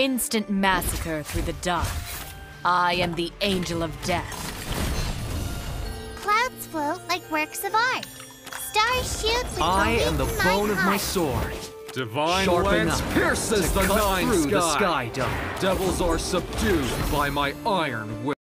Instant massacre through the dark. I am the Angel of Death. Clouds float like works of art. Stars shoot with I am the bone of my sword. Divine Sharp lance pierces to the cut nine through sky. the sky dome. Devils are subdued by my iron will.